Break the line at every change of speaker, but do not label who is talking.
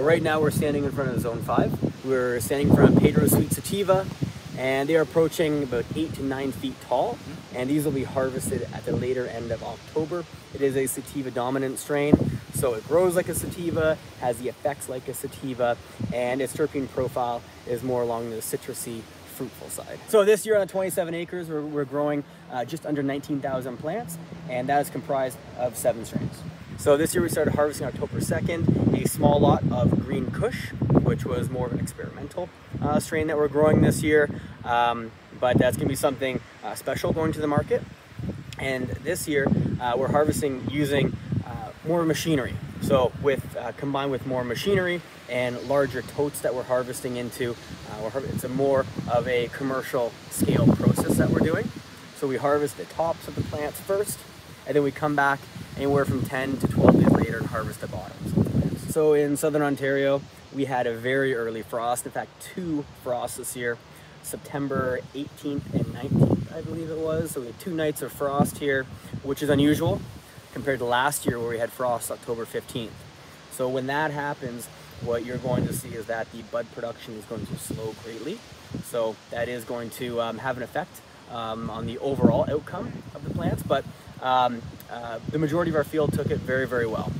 Right now we're standing in front of Zone 5. We're standing in front of Pedro Sweet Sativa and they are approaching about 8 to 9 feet tall mm-hmm. and these will be harvested at the later end of October. It is a sativa dominant strain so it grows like a sativa, has the effects like a sativa and its terpene profile is more along the citrusy fruitful side. So this year on the 27 acres we're, we're growing uh, just under 19,000 plants and that is comprised of seven strains. So this year we started harvesting October 2nd, a small lot of Green Kush, which was more of an experimental uh, strain that we're growing this year. Um, but that's gonna be something uh, special going to the market. And this year uh, we're harvesting using uh, more machinery. So with uh, combined with more machinery and larger totes that we're harvesting into, uh, it's a more of a commercial scale process that we're doing. So we harvest the tops of the plants first, and then we come back anywhere from 10 to 12 days later and harvest the bottoms. So in Southern Ontario, we had a very early frost, in fact, two frosts this year, September 18th and 19th, I believe it was. So we had two nights of frost here, which is unusual compared to last year where we had frost October 15th. So when that happens, what you're going to see is that the bud production is going to slow greatly. So that is going to um, have an effect um, on the overall outcome of the plants, but um, uh, the majority of our field took it very, very well.